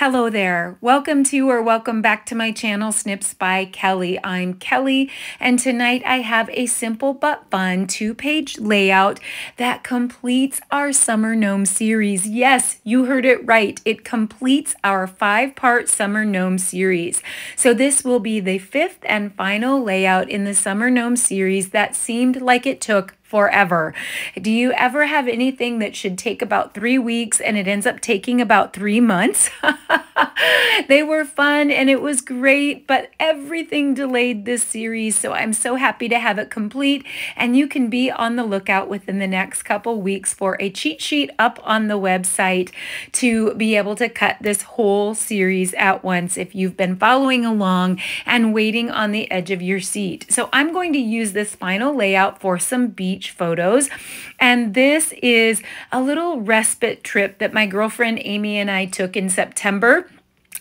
Hello there. Welcome to or welcome back to my channel, Snips by Kelly. I'm Kelly, and tonight I have a simple but fun two-page layout that completes our Summer Gnome series. Yes, you heard it right. It completes our five-part Summer Gnome series. So this will be the fifth and final layout in the Summer Gnome series that seemed like it took forever. Do you ever have anything that should take about three weeks and it ends up taking about three months? they were fun and it was great, but everything delayed this series. So I'm so happy to have it complete. And you can be on the lookout within the next couple weeks for a cheat sheet up on the website to be able to cut this whole series at once if you've been following along and waiting on the edge of your seat. So I'm going to use this final layout for some beach beach photos. And this is a little respite trip that my girlfriend Amy and I took in September.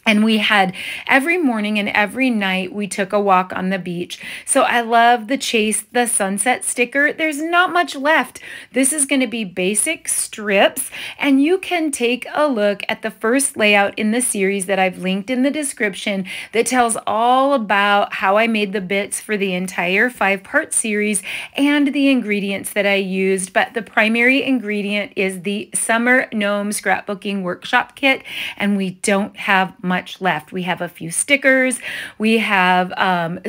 And we had every morning and every night we took a walk on the beach. So I love the Chase the Sunset sticker. There's not much left. This is going to be basic strips and you can take a look at the first layout in the series that I've linked in the description that tells all about how I made the bits for the entire five part series and the ingredients that I used. But the primary ingredient is the Summer Gnome Scrapbooking Workshop Kit and we don't have much much left. We have a few stickers. We have um,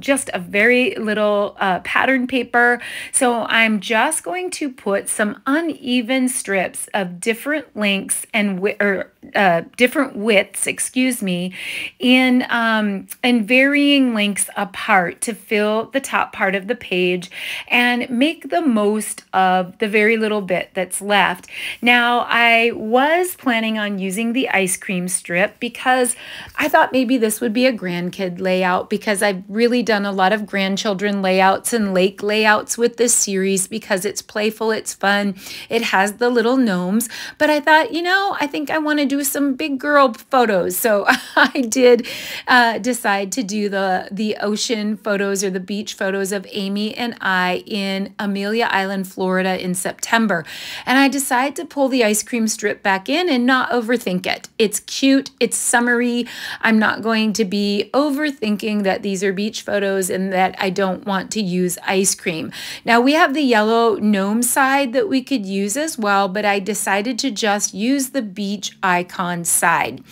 just a very little uh, pattern paper. So I'm just going to put some uneven strips of different lengths and or uh, different widths, excuse me, in um, in varying lengths apart to fill the top part of the page and make the most of the very little bit that's left. Now I was planning on using the ice cream strip because I thought maybe this would be a grandkid layout because I've really done a lot of grandchildren layouts and lake layouts with this series because it's playful, it's fun, it has the little gnomes. But I thought, you know, I think I want to do some big girl photos. So I did uh, decide to do the, the ocean photos or the beach photos of Amy and I in Amelia Island, Florida in September. And I decided to pull the ice cream strip back in and not overthink it. It's cute, it's summery. I'm not going to be overthinking that these are beach photos and that I don't want to use ice cream. Now we have the yellow gnome side that we could use as well, but I decided to just use the beach icon side.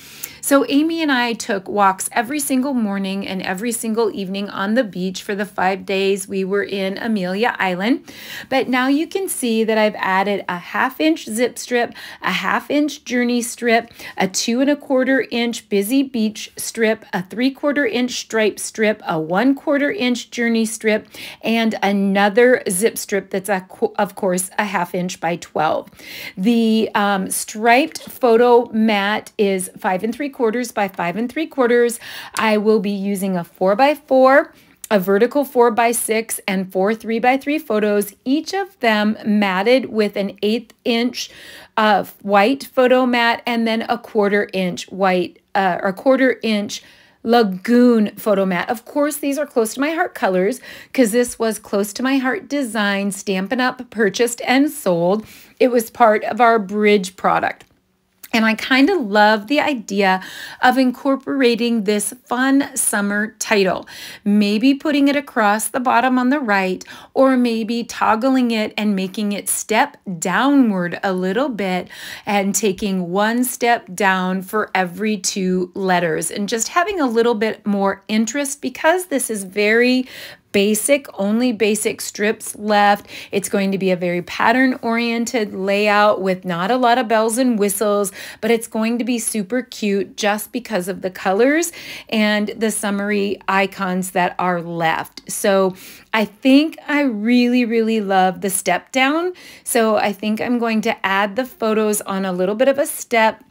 So Amy and I took walks every single morning and every single evening on the beach for the five days we were in Amelia Island. But now you can see that I've added a half inch zip strip, a half inch journey strip, a two and a quarter inch busy beach strip, a three quarter inch stripe strip, a one quarter inch journey strip, and another zip strip that's, a, of course, a half inch by 12. The um, striped photo mat is five and three quarters by five and three quarters. I will be using a four by four a vertical 4 by 6 and four 3 by 3 photos, each of them matted with an eighth inch uh, white photo mat and then a quarter inch white uh, or quarter inch Lagoon photo mat. Of course, these are close to my heart colors because this was close to my heart design, Stampin' Up, purchased and sold. It was part of our bridge product. And I kind of love the idea of incorporating this fun summer title. Maybe putting it across the bottom on the right, or maybe toggling it and making it step downward a little bit and taking one step down for every two letters and just having a little bit more interest because this is very basic, only basic strips left. It's going to be a very pattern oriented layout with not a lot of bells and whistles, but it's going to be super cute just because of the colors and the summary icons that are left. So I think I really, really love the step down. So I think I'm going to add the photos on a little bit of a step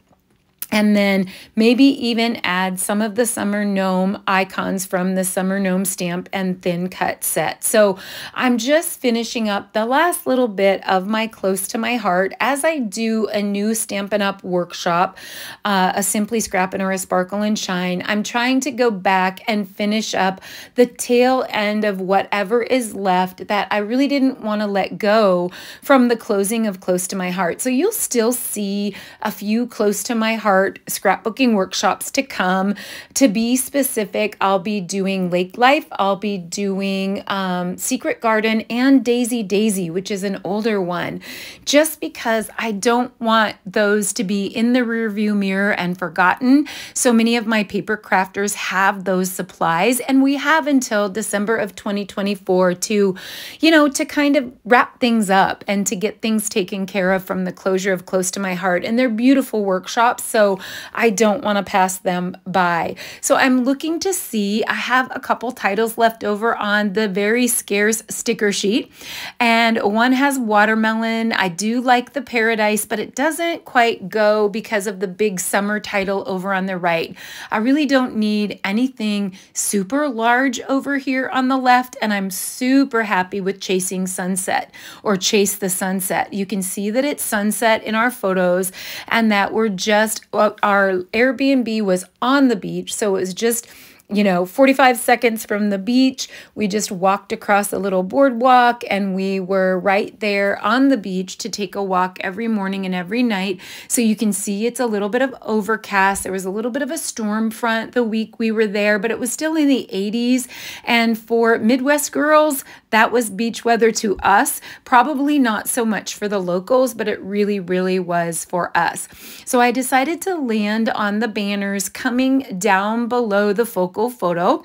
and then maybe even add some of the summer gnome icons from the summer gnome stamp and thin cut set. So I'm just finishing up the last little bit of my close to my heart as I do a new Stampin' Up workshop, uh, a Simply Scrappin' or a Sparkle and Shine. I'm trying to go back and finish up the tail end of whatever is left that I really didn't want to let go from the closing of Close to My Heart. So you'll still see a few Close to My Heart art scrapbooking workshops to come. To be specific, I'll be doing Lake Life, I'll be doing um, Secret Garden, and Daisy Daisy, which is an older one, just because I don't want those to be in the rearview mirror and forgotten. So many of my paper crafters have those supplies, and we have until December of 2024 to, you know, to kind of wrap things up and to get things taken care of from the closure of Close to My Heart. And they're beautiful workshops, so I don't want to pass them by. So I'm looking to see, I have a couple titles left over on the very scarce sticker sheet, and one has watermelon. I do like the paradise, but it doesn't quite go because of the big summer title over on the right. I really don't need anything super large over here on the left, and I'm super happy with Chasing Sunset or Chase the Sunset. You can see that it's sunset in our photos and that we're just, our Airbnb was on the beach, so it was just you know, 45 seconds from the beach. We just walked across a little boardwalk and we were right there on the beach to take a walk every morning and every night. So you can see it's a little bit of overcast. There was a little bit of a storm front the week we were there, but it was still in the 80s. And for Midwest girls, that was beach weather to us. Probably not so much for the locals, but it really, really was for us. So I decided to land on the banners coming down below the focal photo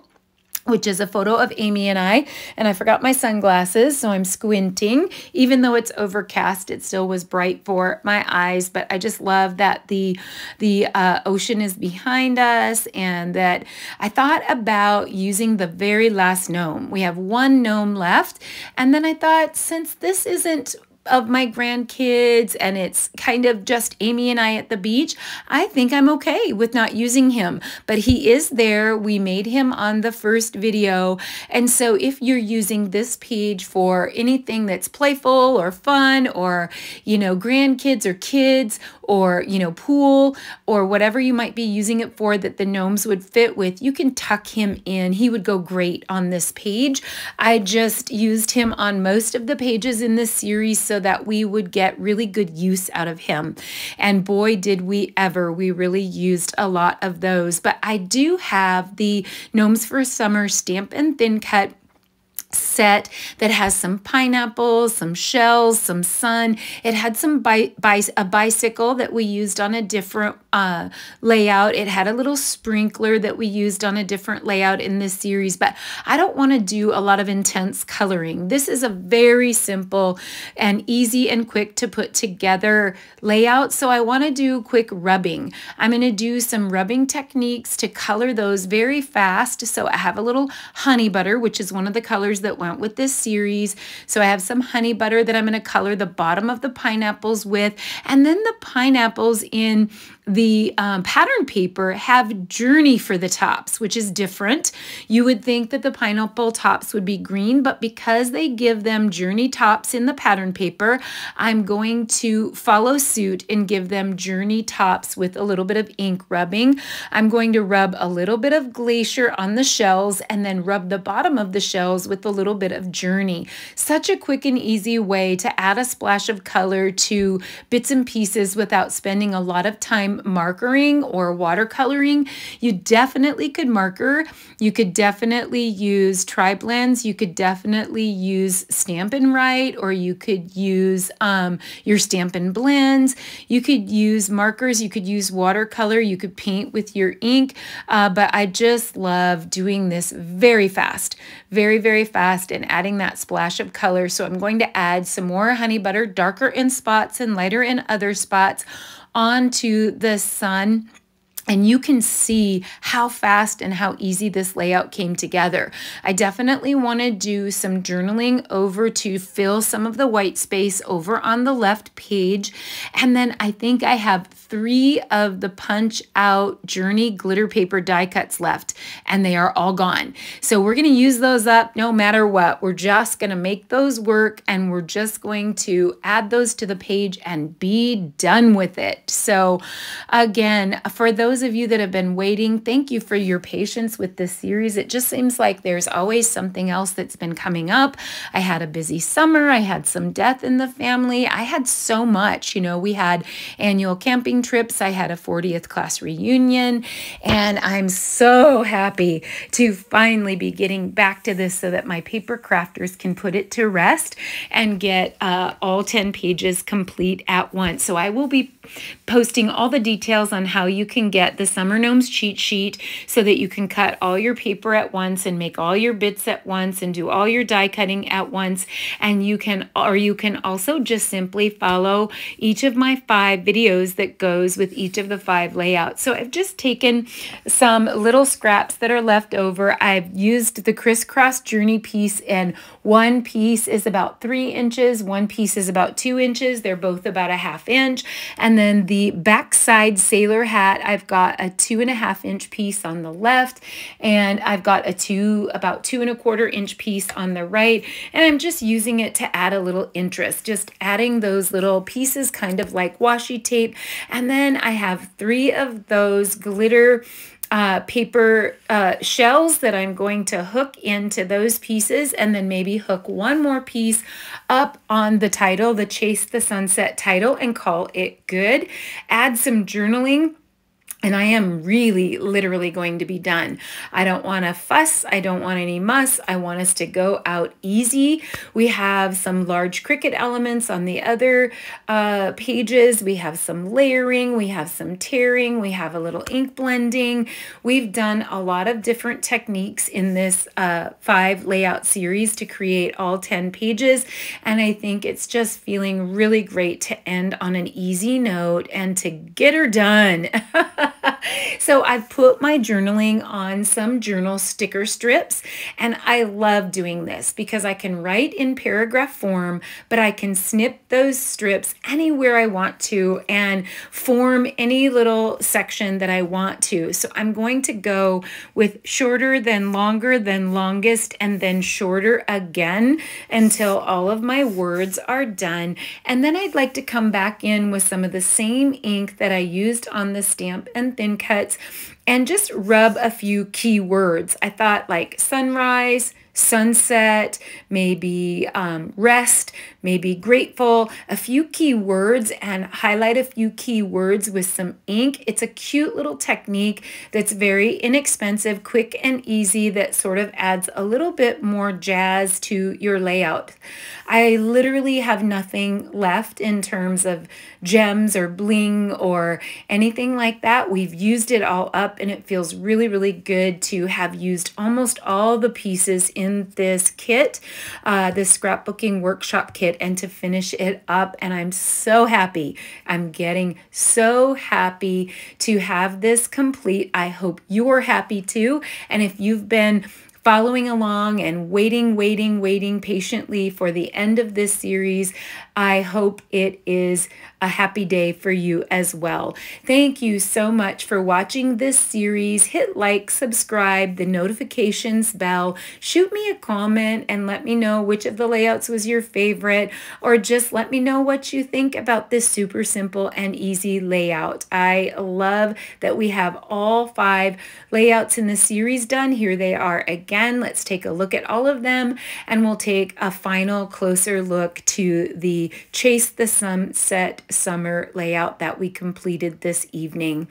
which is a photo of Amy and I. And I forgot my sunglasses, so I'm squinting. Even though it's overcast, it still was bright for my eyes. But I just love that the, the uh, ocean is behind us and that I thought about using the very last gnome. We have one gnome left. And then I thought, since this isn't of my grandkids and it's kind of just Amy and I at the beach, I think I'm okay with not using him. But he is there. We made him on the first video. And so if you're using this page for anything that's playful or fun or, you know, grandkids or kids or, you know, pool or whatever you might be using it for that the gnomes would fit with, you can tuck him in. He would go great on this page. I just used him on most of the pages in this series so that we would get really good use out of him. And boy, did we ever. We really used a lot of those. But I do have the Gnomes for Summer Stamp and Thin Cut set that has some pineapples, some shells, some sun. It had some bi, bi a bicycle that we used on a different uh, layout. It had a little sprinkler that we used on a different layout in this series, but I don't want to do a lot of intense coloring. This is a very simple and easy and quick to put together layout, so I want to do quick rubbing. I'm going to do some rubbing techniques to color those very fast. So I have a little honey butter, which is one of the colors that went with this series. So I have some honey butter that I'm going to color the bottom of the pineapples with. And then the pineapples in the um, pattern paper have journey for the tops, which is different. You would think that the pineapple tops would be green, but because they give them journey tops in the pattern paper, I'm going to follow suit and give them journey tops with a little bit of ink rubbing. I'm going to rub a little bit of glacier on the shells and then rub the bottom of the shells with a little bit of journey. Such a quick and easy way to add a splash of color to bits and pieces without spending a lot of time markering or watercoloring, you definitely could marker. You could definitely use tri-blends. You could definitely use Stampin' Write or you could use um, your Stampin' Blends. You could use markers. You could use watercolor. You could paint with your ink. Uh, but I just love doing this very fast, very, very fast and adding that splash of color. So I'm going to add some more honey butter, darker in spots and lighter in other spots onto the sun and you can see how fast and how easy this layout came together. I definitely want to do some journaling over to fill some of the white space over on the left page. And then I think I have three of the punch out journey glitter paper die cuts left and they are all gone. So we're going to use those up no matter what. We're just going to make those work and we're just going to add those to the page and be done with it. So again, for those those of you that have been waiting, thank you for your patience with this series. It just seems like there's always something else that's been coming up. I had a busy summer, I had some death in the family. I had so much. You know, we had annual camping trips, I had a 40th class reunion, and I'm so happy to finally be getting back to this so that my paper crafters can put it to rest and get uh, all 10 pages complete at once. So I will be posting all the details on how you can get the Summer Gnomes cheat sheet so that you can cut all your paper at once and make all your bits at once and do all your die cutting at once. And you can, or you can also just simply follow each of my five videos that goes with each of the five layouts. So I've just taken some little scraps that are left over. I've used the crisscross journey piece and one piece is about three inches, one piece is about two inches. They're both about a half inch. And then the backside sailor hat, I've got a two and a half inch piece on the left, and I've got a two, about two and a quarter inch piece on the right. And I'm just using it to add a little interest, just adding those little pieces kind of like washi tape. And then I have three of those glitter uh, paper uh, shells that I'm going to hook into those pieces and then maybe hook one more piece up on the title, the Chase the Sunset title, and call it good. Add some journaling and I am really literally going to be done. I don't want to fuss. I don't want any muss. I want us to go out easy. We have some large Cricut elements on the other uh, pages. We have some layering. We have some tearing. We have a little ink blending. We've done a lot of different techniques in this uh, five layout series to create all 10 pages. And I think it's just feeling really great to end on an easy note and to get her done. so I've put my journaling on some journal sticker strips and I love doing this because I can write in paragraph form, but I can snip those strips anywhere I want to and form any little section that I want to. So I'm going to go with shorter than longer than longest and then shorter again until all of my words are done. And then I'd like to come back in with some of the same ink that I used on the stamp and thin cuts and just rub a few key words. I thought like sunrise, sunset, maybe um, rest, maybe grateful, a few key words and highlight a few key words with some ink. It's a cute little technique that's very inexpensive, quick and easy that sort of adds a little bit more jazz to your layout. I literally have nothing left in terms of gems or bling or anything like that. We've used it all up and it feels really, really good to have used almost all the pieces in this kit, uh, this scrapbooking workshop kit, and to finish it up. And I'm so happy. I'm getting so happy to have this complete. I hope you're happy too. And if you've been following along and waiting, waiting, waiting patiently for the end of this series. I hope it is a happy day for you as well. Thank you so much for watching this series. Hit like, subscribe, the notifications bell, shoot me a comment and let me know which of the layouts was your favorite, or just let me know what you think about this super simple and easy layout. I love that we have all five layouts in the series done. Here they are again. Let's take a look at all of them and we'll take a final closer look to the Chase the Sunset summer layout that we completed this evening.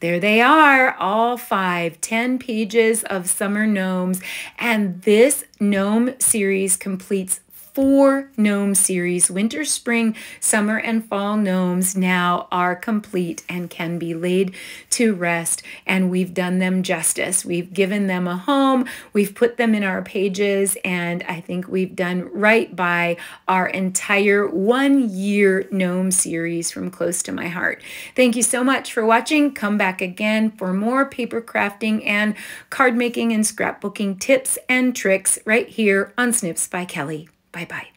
There they are, all five, 10 pages of summer gnomes. And this gnome series completes four gnome series. Winter, spring, summer, and fall gnomes now are complete and can be laid to rest. And we've done them justice. We've given them a home, we've put them in our pages, and I think we've done right by our entire one year gnome series from close to my heart. Thank you so much for watching. Come back again for more paper crafting and card making and scrapbooking tips and tricks right here on Snips by Kelly. Bye bye.